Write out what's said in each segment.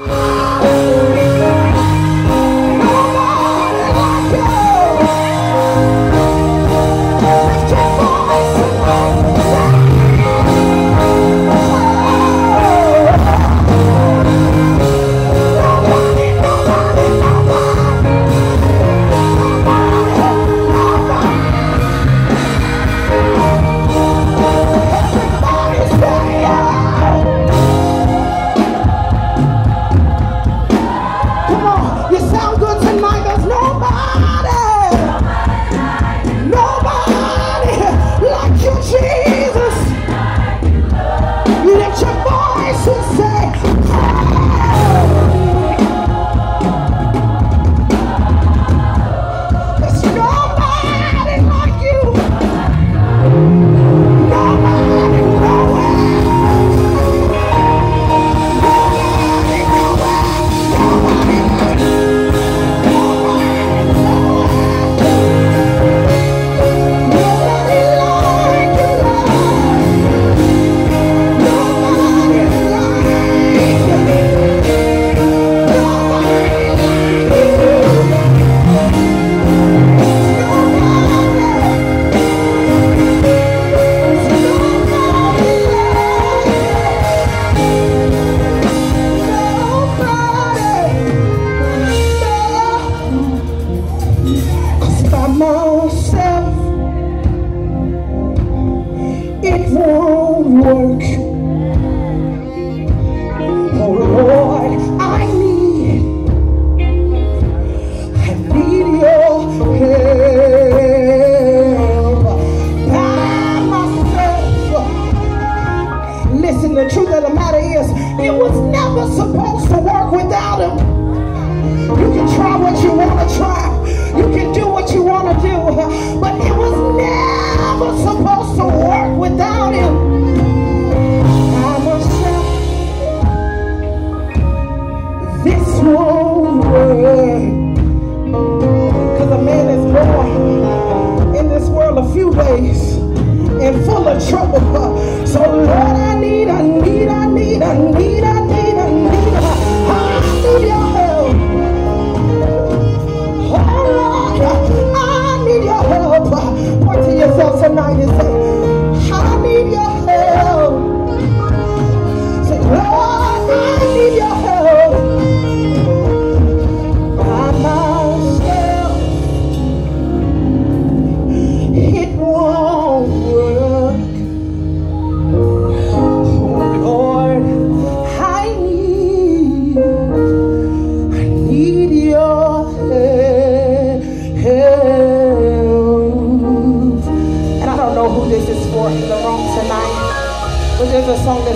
Oh Because a man is born in this world a few days and full of trouble. So Lord, I need, I need, I need, I need, I need, I need, I need your help. Oh Lord, I need your help. Point to yourself tonight and say,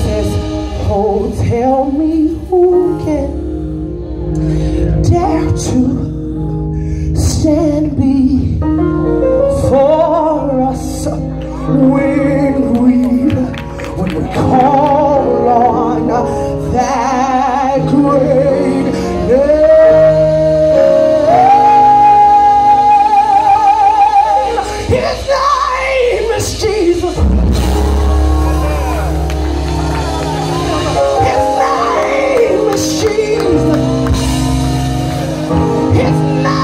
says, Oh, tell me who can dare to stand before us. We're It's not.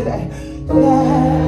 That. yeah.